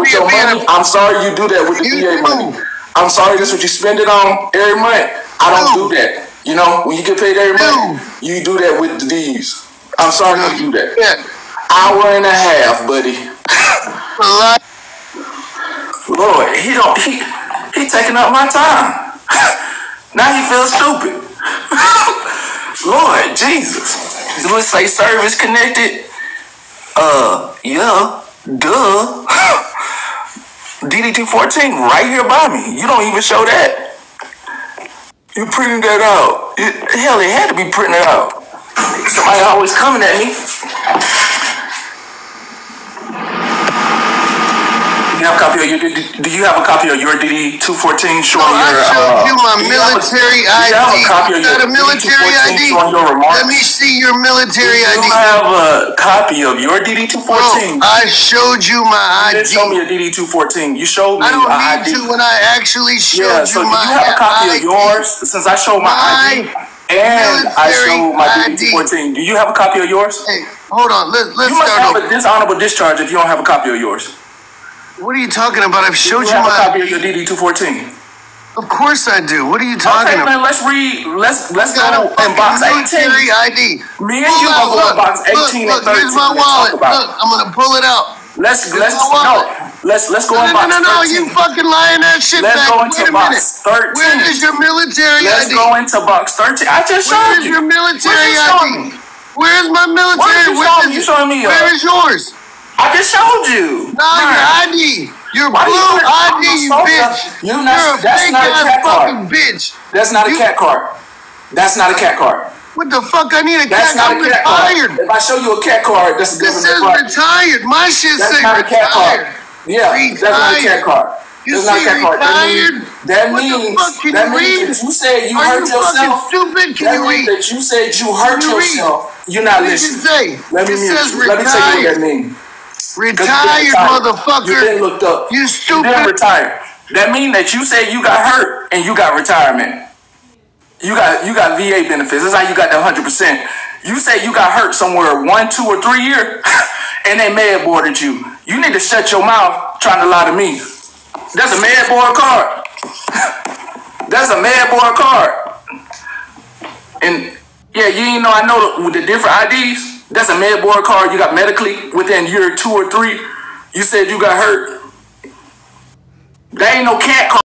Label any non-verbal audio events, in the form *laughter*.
with your money. I'm sorry you do that with the VA money. I'm sorry that's what you spend it on every month. I don't Do. that. You know, when you get paid every month, you do that with these. I'm sorry you do that. Hour and a half, buddy. Lord, he don't he he taking up my time. *laughs* now he feels stupid. *laughs* Lord Jesus. Do it say service connected? Uh yeah. Duh. *laughs* DD214 right here by me. You don't even show that. You printing that out. It, hell, it had to be printing it out. Somebody always coming at me. You have a copy of your, do you have a copy of your DD two fourteen showing Oh, I showed uh, you my do you have military do you have a copy of your military DD214 ID? showing your remarks? Let me see your military Do you ID. have a copy of your DD two fourteen? I showed you my You didn't show me ID. a DD two fourteen. You showed me I don't need ID. to when I actually showed Yeah, so you do my you have a copy ID. of yours? Since I showed my, ID My and I showed my DD two fourteen. Do you have a copy of yours? Hey, hold on. Let, let's You must start have over. a dishonorable discharge if you don't have a copy of yours. What are you talking about? I've showed you you have a my. copy of your DD two fourteen? Of course I do. What are you talking Okay, about? man. Let's read. Let's let's go in box military eighteen. ID. Me and Pull you gonna go in look, box look, 18 look, and 13 Here's my wallet. Look, I'm gonna pull it out. Let's Here's let's no. Let's let's go No, in no, box no, no, no! You fucking lying that shit Let's back. go Wait into a box minute. 13. Where is your military Let's ID? go into box 13. I just Where showed is you. your military you ID? Where's my military? Where is You showing me Where is yours? I just showed you. No, your ID. Your Why blue you- ID, you bitch. you not- You're a that's not a CAC card. bitch. That's not a You- CAC card. That's not a CAC card. What the fuck? I need a That's cat. not I'm a cat retired. card. If I show you a CAC card, that's a This different says card. retired. My shit That's not a CAC card. retired. Yeah, that's not a cat Retired. card. You That's not a CAC card. That means that means that you means that you said you Are hurt you yourself. stupid? Can that you means read? that you said you hurt you yourself. You're not listening. Let me it mute says. Let me tell you what that means. You Retired, You motherfucker. looked up. You You stupid. retired. That means that you said you got hurt and you got retirement. You got you got VA benefits. That's how you got the hundred percent. You say you got hurt somewhere one, two, or three years, *laughs* and they med boarded you. You need to shut your mouth trying to lie to me. That's a med board card. *laughs* That's a med board card. And yeah, you ain't know I know the, with the different IDs. That's a med board card. You got medically within year two or three. You said you got hurt. That ain't no CAC card.